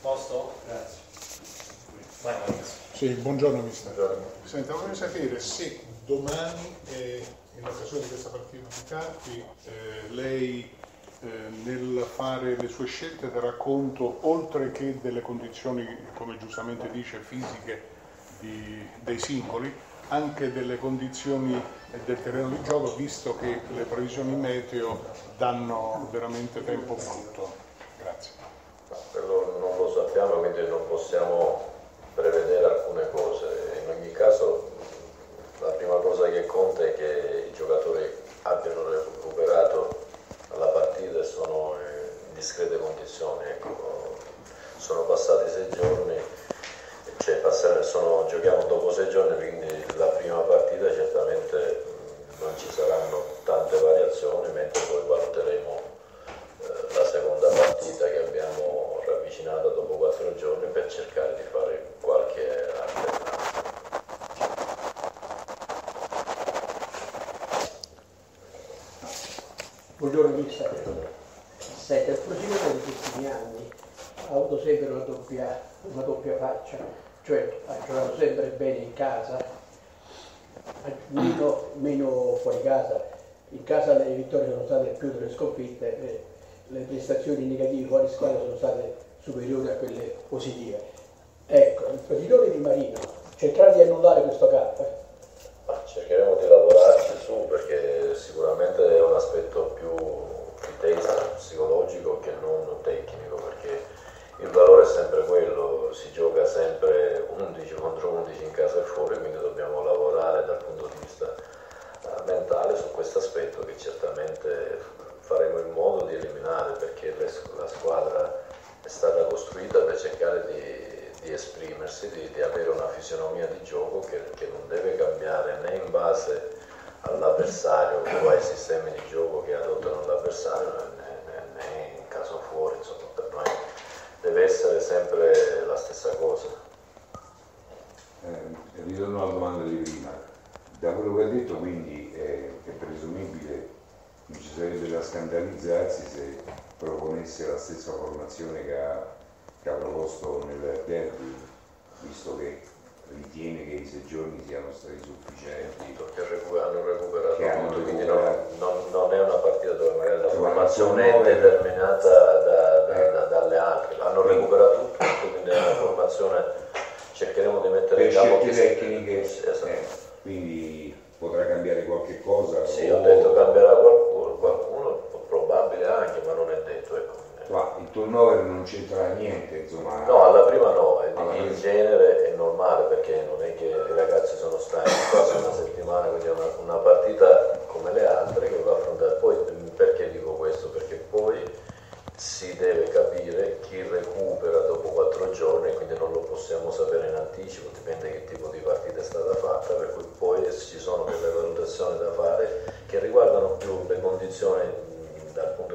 Posto? Grazie. Vai, Sì, buongiorno mister. Buongiorno. Senta, voglio sapere se domani, eh, in occasione di questa partita di Carpi, eh, lei eh, nel fare le sue scelte terrà conto, oltre che delle condizioni, come giustamente dice, fisiche di, dei singoli, anche delle condizioni del terreno di gioco, visto che le previsioni meteo danno veramente tempo brutto. Grazie. quello non lo sappiamo, quindi non possiamo prevedere alcune cose. In ogni caso la prima cosa che conta è che i giocatori abbiano recuperato la partita e sono in discrete condizioni. Ecco, sono passati sei giorni, cioè passare, sono, giochiamo dopo sei giorni, quindi la prima partita certamente non ci saranno tante variazioni, mentre poi valuteremo eh, la seconda partita che abbiamo ravvicinato dopo quattro giorni per cercare di fare qualche alternanza. Buongiorno mister. Senta, il proseguito di questi anni ha avuto sempre una doppia, una doppia faccia, cioè ha giocato sempre bene in casa, meno, meno fuori casa. In casa le vittorie sono state più delle sconfitte, e le prestazioni negative fuori squadra sono state superiori a quelle positive. Ecco, il patitore di Marino cercherà di annullare questo gap. Ma cercheremo di lavorarci su perché sicuramente è un aspetto più di testa, psicologico che non tecnico, perché il valore è sempre quello, si gioca sempre 11 contro 11 in casa e fuori, quindi dobbiamo lavorare dal punto di vista eh, mentale su questo aspetto che certamente faremo in modo di eliminare perché la squadra è stata costruita per cercare di, di esprimersi, di, di, avere una fisionomia di gioco che, che, non deve cambiare né in base all'avversario o ai sistemi di gioco che adottano l'avversario né, né, né in caso fuori, insomma per noi deve essere sempre la stessa cosa. Eh, ritorno alla domanda di prima, da quello che ha detto quindi è, è presumibile non ci sarebbe da scandalizzarsi se proponesse la stessa formazione che ha, che ha proposto nel derby, visto che ritiene che i sei giorni siano stati sufficienti. Perché hanno recuperato che hanno tutto, quindi recuperato. non, non, è una partita dove magari la formazione è determinata da, da- Eh. da- dalle altre. Hanno recuperato tutto, quindi è una formazione cercheremo di mettere Per in campo tecniche, esatto. eh, quindi potrà cambiare qualche cosa. Sì, o- ho detto cambierà qualcuno, qualcuno, probabile anche, ma non è detto. Ecco. Ma il turnover non c'entra niente, insomma. No, alla prima no, Alla in prima. genere è normale perché non è che i ragazzi sono stati quasi una settimana, quindi è una, una partita come le altre che va affrontare. Poi perché dico questo? Perché poi si deve capire chi recupera dopo quattro giorni quindi non lo possiamo sapere in anticipo, dipende che tipo di partita è stata fatta, per cui poi ci sono delle valutazioni da fare che riguardano più le condizioni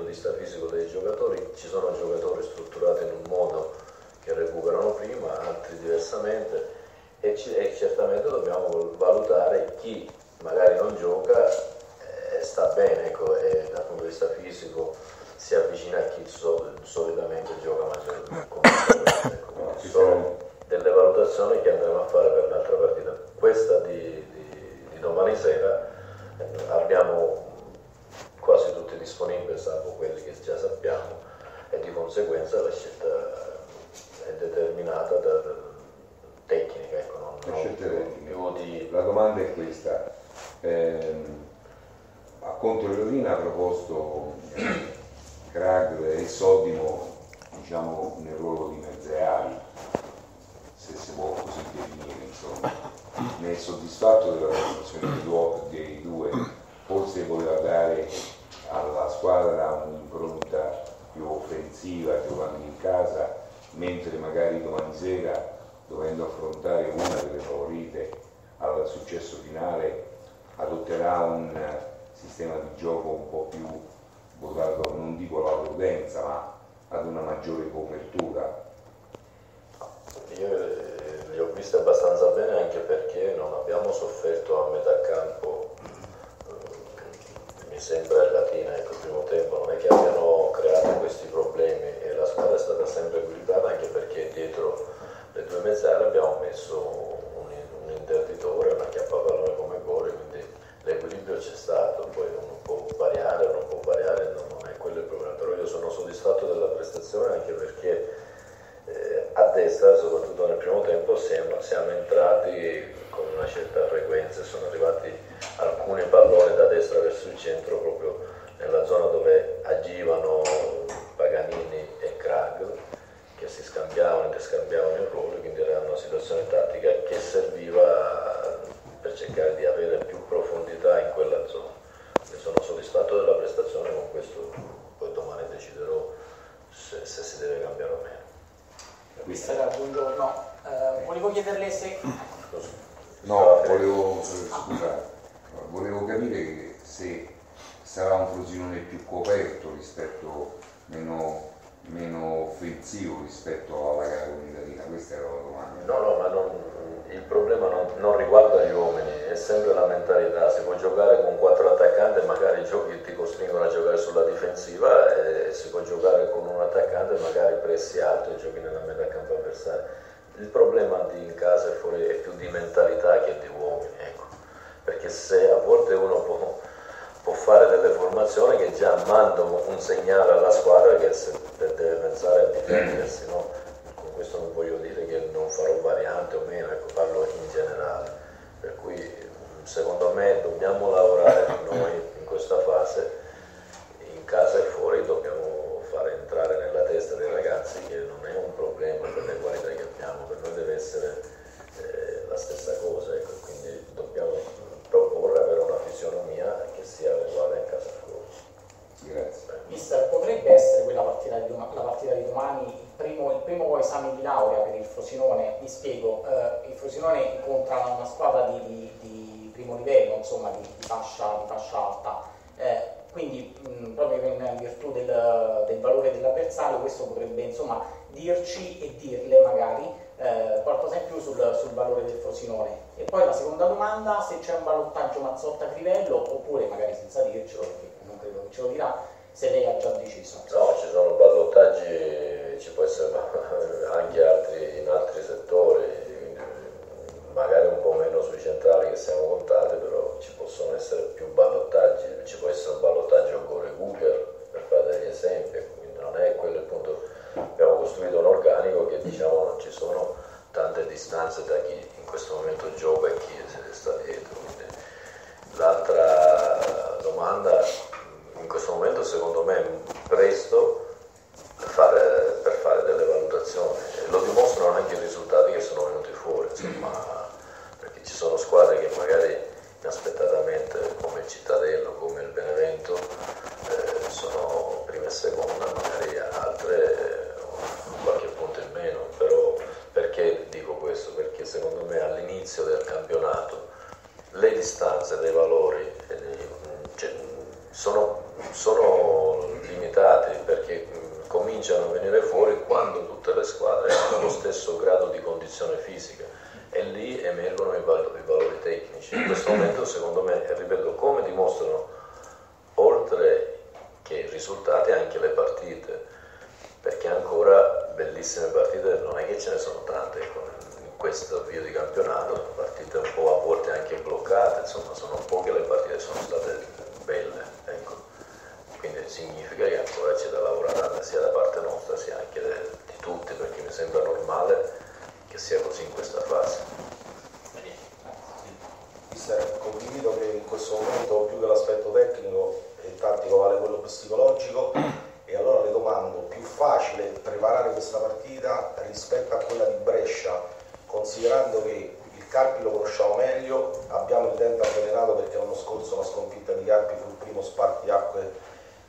vista fisico dei giocatori, ci sono giocatori strutturati in un modo che recuperano prima, altri diversamente. E, ci- e certamente dobbiamo valutare chi magari non gioca e sta bene ecco, e dal punto di vista fisico si avvicina a chi so- solitamente gioca maggiormente. Ecco, ci sono sono- delle valutazioni che andremo a fare per l'altra partita. Questa di, di- di domani sera eh, abbiamo quasi tutti disponibili, salvo quelli che già sappiamo, e di conseguenza la scelta è determinata da, da- tecnica, ecco, non, Le non scelte più, tecniche. più di... La domanda è questa. Ehm, a Conte Leonina ha proposto eh, Krag e Soddimo diciamo, nel ruolo di mezze ali, se si può così definire, insomma. Ne è soddisfatto della due- dei due, forse voleva dare alla squadra un'impronta più offensiva giocando in casa, mentre magari domani sera, dovendo affrontare una delle favorite al successo finale, adotterà un eh, sistema di gioco un po' più votato, non dico alla prudenza, ma ad una maggiore copertura. Io eh, li ho visti abbastanza bene anche perché non abbiamo sofferto a metà campo, eh, mi sembra in Latina, ecco, il primo tempo, non è che abbiano creato questi problemi e la squadra stata sempre equilibrata anche perché dietro le due mezzali abbiamo messo un, un interditore, una chiappapallone come gol, quindi l'equilibrio c'è stato, poi uno può variare o non può variare, non è quello il problema, però io sono soddisfatto della prestazione anche perché eh, a destra, soprattutto nel primo tempo, siamo, siamo entrati con una certa frequenza, sono arrivati alcuni palloni da destra verso il centro proprio nella zona dove agivano Paganini e Krag che si scambiavano e scambiavano i ruoli, quindi era una situazione tattica che serviva per cercare di avere più profondità in quella zona. E sono soddisfatto della prestazione, con questo poi domani deciderò se, se si deve cambiare o meno. Mister, buongiorno. Uh, volevo chiederle se... No, volevo, scusa, volevo capire se sarà un Frosinone più coperto rispetto, meno, meno offensivo rispetto alla gara con l'Italia, questa era la domanda. No, no, ma non, il problema non, non, riguarda gli uomini, è sempre la mentalità, si può giocare con quattro attaccanti e magari i giochi ti costringono a giocare sulla difensiva e si può giocare con un attaccante magari pressi alto e giochi nella metà campo avversaria. Il problema di in casa e fuori è più di mentalità che di uomini, ecco. perché se a volte uno può, può fare delle formazioni che già mandano un segnale alla squadra che deve pensare a difendersi, no? con questo non voglio dire che non farò variante o meno, ecco, parlo in generale, per cui secondo me dobbiamo lavorare noi in questa fase, in casa e fuori dobbiamo fare entrare nella testa dei ragazzi che non è un problema per le qualità che abbiamo, per noi deve essere eh, la stessa cosa, ecco, quindi dobbiamo proporre avere una fisionomia che sia uguale a casa fuori. Grazie. Mister, potrebbe essere quella partita di, dom- la partita di domani il primo, il primo, esame di laurea per il Frosinone? Mi spiego, eh, il Frosinone incontra una squadra di, di, di primo livello, insomma di, di fascia, fascia, alta. Eh, quindi mh, proprio in virtù del, del valore dell'avversario questo potrebbe insomma dirci e dirle magari eh, qualcosa in più sul, sul, valore del Frosinone. E poi la seconda domanda, se c'è un ballottaggio Mazzotta-Crivello oppure magari senza dircelo, perché non credo che ce lo dirà, se lei ha già deciso. No, ci sono ballottaggi, ci può essere anche altri, in altri settori, magari un po' meno sui centrali che siamo contati, però ci possono essere più ballottaggi, ci può essere un ballottaggio Gore Guger, per fare degli esempi, quindi non è quello il punto. Abbiamo costruito un organico che diciamo non ci sono tante distanze da chi in questo momento gioca e chi sta dietro. Quindi, l'altra domanda, in questo momento secondo me è presto per fare, per fare delle valutazioni e lo dimostrano anche i risultati che sono venuti fuori, insomma, perché ci sono squadre che magari inaspettatamente come il Cittadello, come il Benevento eh, sono prima e seconda, magari altre eh, qualche punto in meno, però perché dico questo? Perché secondo me all'inizio del campionato le distanze dei valori eh, cioè, sono, sono limitate perché cominciano a venire fuori quando tutte le squadre hanno lo stesso grado di condizione fisica e lì emergono i valori, i valori tecnici. In questo momento secondo me, ripeto, come dimostrano oltre che i risultati anche le partite, perché ancora bellissime partite non è che ce ne sono tante ecco, in questo avvio di campionato, partite un po' a volte anche bloccate, insomma sono poche le partite che sono state belle. Ecco. Quindi significa che ancora c'è da lavorare sia da parte nostra sia anche di tutti, perché mi sembra normale che sia così in questa fase. Mister, condivido che in questo momento più dell'aspetto tecnico e tattico vale quello psicologico e allora le domando, più facile preparare questa partita rispetto a quella di Brescia, considerando che il Carpi lo conosciamo meglio, abbiamo il dente avvelenato perché l'anno scorso la sconfitta di Carpi fu il primo spartiacque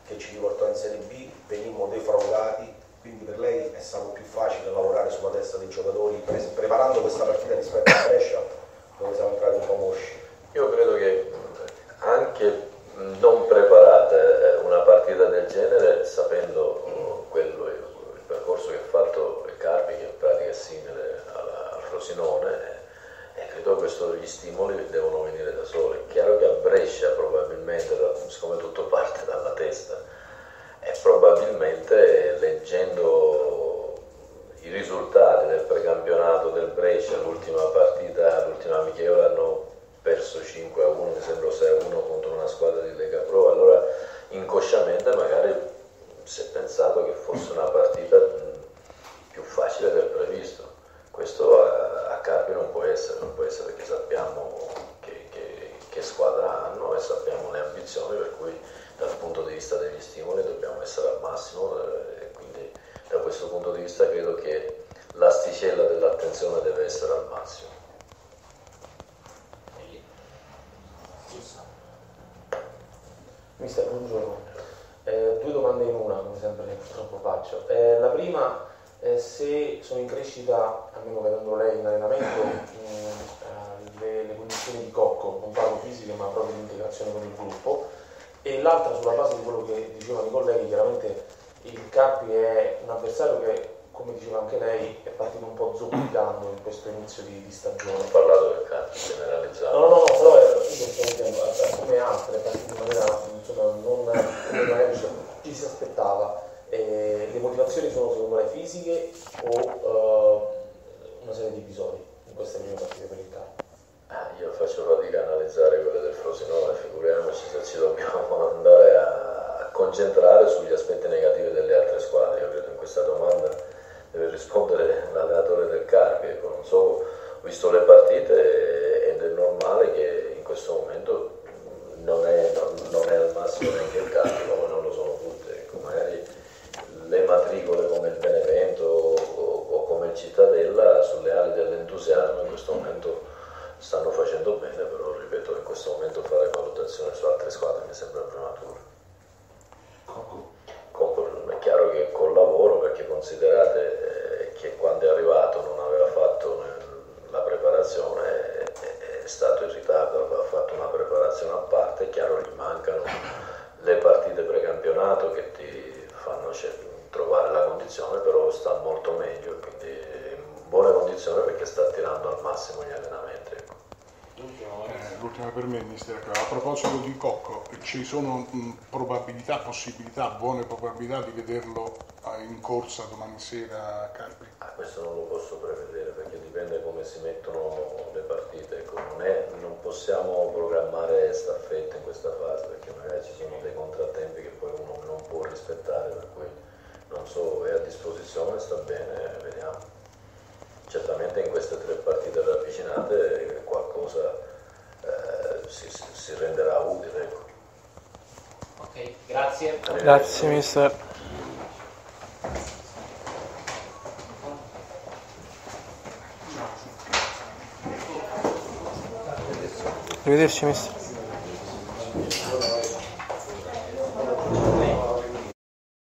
che ci riportò in Serie B, venimmo defraudati, quindi per lei è stato più facile lavorare sulla testa dei giocatori pre- preparando questa partita rispetto a Brescia dove siamo entrati un po' mosci. Io credo che anche non preparata una partita del genere, sapendo quello, il percorso che ha fatto il Carpi, che in pratica è simile al Frosinone, e credo che questo, gli stimoli devono venire da soli. È chiaro che a Brescia probabilmente, siccome tutto parte dalla testa, e probabilmente leggendo l'ultima partita, l'ultima amichevole hanno perso 5 a 1, mi sembra 6 a 1 contro una squadra di Lega Pro, allora inconsciamente magari si è pensato che fosse una partita più facile del previsto. Questo a, a Carpi non può essere, non può essere perché sappiamo che, che, che squadra hanno e sappiamo le ambizioni, per cui dal punto di vista degli stimoli dobbiamo essere al massimo eh, e quindi da questo punto di vista credo che l'asticella dell'attenzione deve essere al massimo. Mister, buongiorno. Eh, due domande in una, come sempre purtroppo faccio. Eh, la prima, eh, se sono in crescita, almeno vedendo lei in allenamento, mh, eh, le, le, condizioni di cocco, non parlo fisiche ma proprio di integrazione con il gruppo, e l'altra sulla base di quello che dicevano i colleghi, chiaramente il Carpi è un avversario che come diceva anche lei, è partito un po' zoppicando in questo inizio di, di stagione. Ho parlato del calcio generalizzato. No, no, no, però è, io come altre, è partito in maniera insomma, non come magari ci si aspettava. Eh, le motivazioni sono secondo lei fisiche o uh, una serie di episodi in queste prime partite per il calcio? Ah, io faccio fatica a analizzare quelle del Frosinone, figuriamoci se ci dobbiamo andare a concentrare sugli aspetti negativi delle altre squadre. Io credo in questa domanda deve rispondere l'allenatore del Carpi. Ecco, non so, ho visto le partite ed è normale che in questo momento non è, non, non è al massimo neanche il Carpi, come non lo sono tutte. Ecco, magari le matricole come il Benevento o, o come il Cittadella sulle ali dell'entusiasmo in questo momento stanno facendo bene, però ripeto, in questo momento fare valutazione su altre squadre mi sembra prematuro è chiaro che col lavoro, perché considerate eh, che quando è arrivato non aveva fatto la preparazione, è, stato in ritardo, aveva fatto una preparazione a parte, è chiaro gli mancano le partite precampionato che ti fanno trovare la condizione, però sta molto meglio, quindi in buone condizioni perché sta tirando al massimo gli allenamenti. Ecco. Eh, mister. A proposito di Cocco, ci sono probabilità, possibilità, buone probabilità di vederlo in corsa domani sera a Carpi? Ah, questo non lo posso prevedere perché dipende come si mettono le partite. Ecco, non, è, non, possiamo programmare staffette in questa fase perché magari ci sono dei contrattempi che poi uno non può rispettare, per cui non so, è a disposizione, sta bene, vediamo certamente in queste tre partite ravvicinate qualcosa si, si, renderà utile. Ecco. Ok, grazie. Grazie mister. Arrivederci mister.